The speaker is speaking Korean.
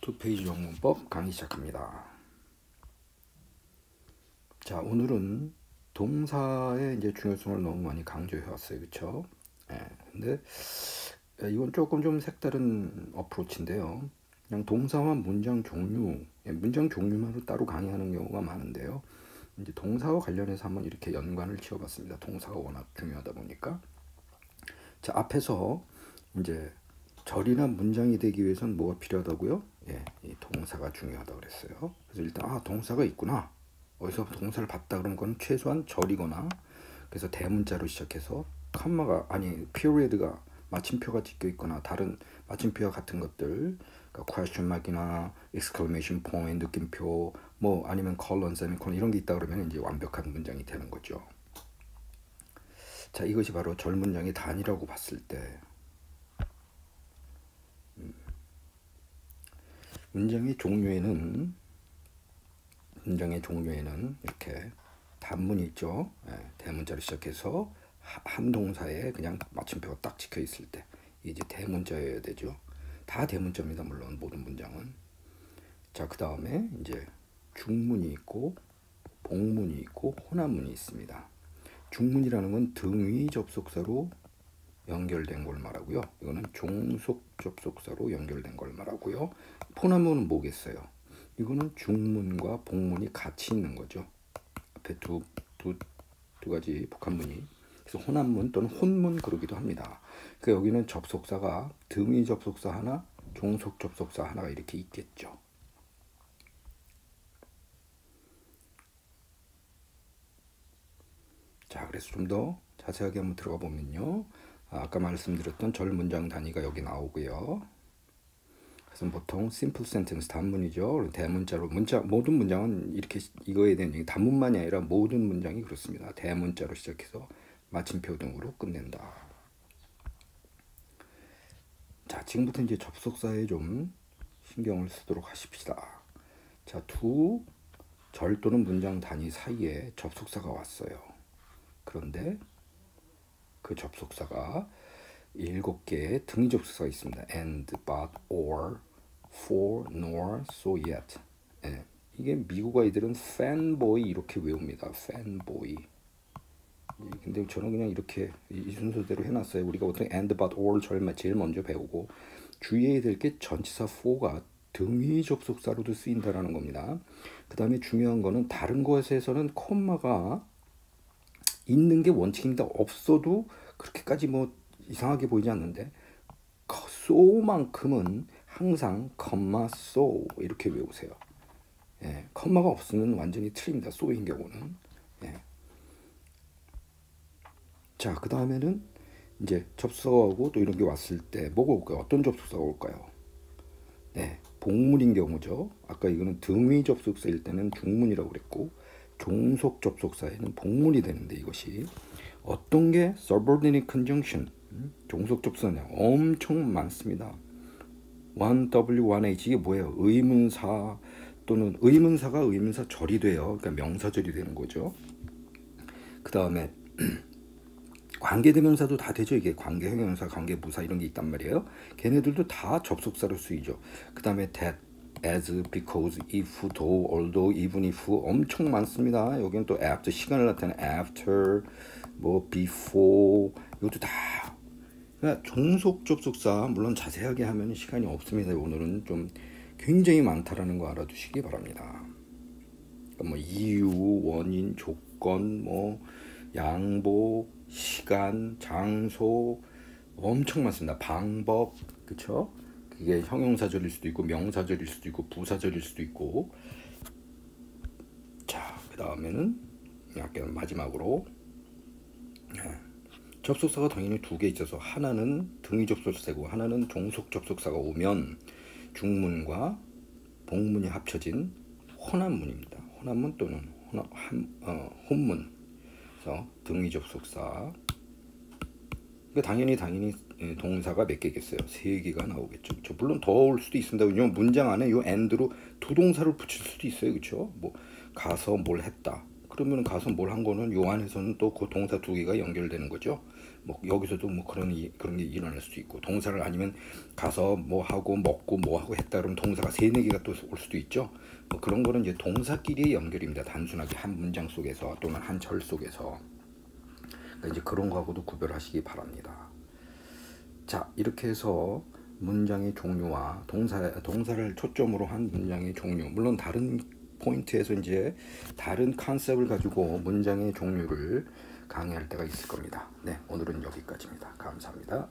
투페이지 영문법 강의 시작합니다. 자, 오늘은 동사의 이제 중요성을 너무 많이 강조해 왔어요. 그렇죠? 예. 근데 이건 조금 좀 색다른 어프로치인데요. 그냥 동사와 문장 종류, 예, 문장 종류만으로 따로 강의하는 경우가 많은데요. 이제 동사와 관련해서 한번 이렇게 연관을 지어봤습니다. 동사가 워낙 중요하다 보니까. 자, 앞에서 이제 절이나 문장이 되기 위해서는 뭐가 필요하다고요? 예, 이 동사가 중요하다 그랬어요. 그래서 일단 아 동사가 있구나. 어디서 동사를 봤다 그런 건 최소한 절이거나 그래서 대문자로 시작해서 컴마가 아니 피리어드가 마침표가 찍혀 있거나 다른 마침표와 같은 것들 그러니까 question mark이나 exclamation point 느낌표 뭐 아니면 colon semicolon 이런 게 있다 그러면 이제 완벽한 문장이 되는 거죠. 자 이것이 바로 절 문장의 단위라고 봤을 때 문장의 종류에는 문장의 종류에는 이렇게 단문이 있죠. 예, 대문자로 시작해서 한 동사에 그냥 마침표가 딱 찍혀 있을 때 이제 대문자여야 되죠. 다 대문자입니다. 물론 모든 문장은. 자, 그 다음에 이제 중문이 있고 복문이 있고 혼합문이 있습니다. 중문이라는 건 등위 접속사로 연결된 걸 말하고요. 이거는 종속 접속사로 연결된 걸 말하고요. 포함문은 뭐겠어요? 이거는 중문과 복문이 같이 있는 거죠. 앞에 두, 두, 두 가지 복합문이. 그래서 혼합문 또는 혼문 그러기도 합니다. 그러니까 여기는 접속사가 등위 접속사 하나, 종속 접속사 하나가 이렇게 있겠죠. 자, 그래서 좀 더 자세하게 한번 들어가 보면요. 아까 말씀드렸던 절 문장 단위가 여기 나오고요. 그래서 보통 simple 단문이죠. 대문자로 문자 모든 문장은 이렇게 이거에 대한 얘기 단문만이 아니라 모든 문장이 그렇습니다. 대문자로 시작해서 마침표 등으로 끝낸다. 자, 지금부터 이제 접속사에 좀 신경을 쓰도록 하십시다. 자, 두 절 또는 문장 단위 사이에 접속사가 왔어요. 그런데 그 접속사가 일곱 개의 등위 접속사가 있습니다. and, but, or, for, nor, so yet. 예, 이게 미국 아이들은 fanboy 이렇게 외웁니다. fanboy. 근데 저는 그냥 이렇게 이 순서대로 해놨어요. 우리가 보통 and, but, or 절 제일 먼저 배우고 주의해야 될 게 전치사 for가 등위 접속사로도 쓰인다라는 겁니다. 그 다음에 중요한 거는 다른 것에서는 콤마가 있는 게 원칙입니다. 없어도 그렇게까지 뭐 이상하게 보이지 않는데 so만큼은 항상 컴마 so 이렇게 외우세요. 예, 컴마가 없으면 완전히 틀립니다. so인 경우는. 예. 자, 그 다음에는 이제 접속하고 또 이런 게 왔을 때 뭐가 올까요? 어떤 접속사가 올까요? 네, 복문인 경우죠. 아까 이거는 등위 접속사일 때는 중문이라고 그랬고 종속 접속사에는 복문이 되는데 이것이 어떤 게 subordinate conjunction 종속 접속사냐 엄청 많습니다. 1W, 1H 이게 뭐예요? 의문사 또는 의문사가 의문사 절이 돼요. 그러니까 명사절이 되는 거죠. 그 다음에 관계대명사도 다 되죠. 이게 관계형용사, 관계부사 이런 게 있단 말이에요. 걔네들도 다 접속사로 쓰이죠. 그 다음에 that, as, because, if, though, although, even if 엄청 많습니다. 여기는 또 after 시간을 나타내는 after, 뭐 before 이것도 다 그러니까 종속 접속사 물론 자세하게 하면 시간이 없습니다. 오늘은 좀 굉장히 많다라는 거 알아두시기 바랍니다. 그러니까 뭐 이유, 원인, 조건, 뭐 양복, 시간, 장소 엄청 많습니다. 방법, 그쵸? 그게 형용사절일 수도 있고 명사절일 수도 있고 부사절일 수도 있고 자, 그 다음에는 약간 마지막으로 네. 접속사가 당연히 두 개 있어서 하나는 등위 접속사고 하나는 종속 접속사가 오면 중문과 복문이 합쳐진 혼합문입니다. 혼합문 또는 혼합, 한, 어, 혼문. 그래서 등위 접속사. 그러니까 당연히 당연히 동사가 몇 개겠어요? 세 개가 나오겠죠. 그렇죠? 물론 더 올 수도 있습니다. 왜냐면 문장 안에 요 and로 두 동사를 붙일 수도 있어요. 그렇죠? 뭐 가서 뭘 했다. 그러면 가서 뭘 한 거는 요 안에서는 또 그 동사 두 개가 연결되는 거죠. 뭐 여기서도 뭐 그런 이, 그런 게 일어날 수도 있고 동사를 아니면 가서 뭐 하고 먹고 뭐 하고 했다 그러면 동사가 세네 개가 또 올 수도 있죠. 뭐 그런 거는 이제 동사끼리의 연결입니다. 단순하게 한 문장 속에서 또는 한 절 속에서 그러니까 이제 그런 거하고도 구별하시기 바랍니다. 자 이렇게 해서 문장의 종류와 동사 동사를 초점으로 한 문장의 종류 물론 다른 포인트에서 이제 다른 컨셉을 가지고 문장의 종류를 강의할 때가 있을 겁니다. 네, 오늘은 여기까지입니다. 감사합니다.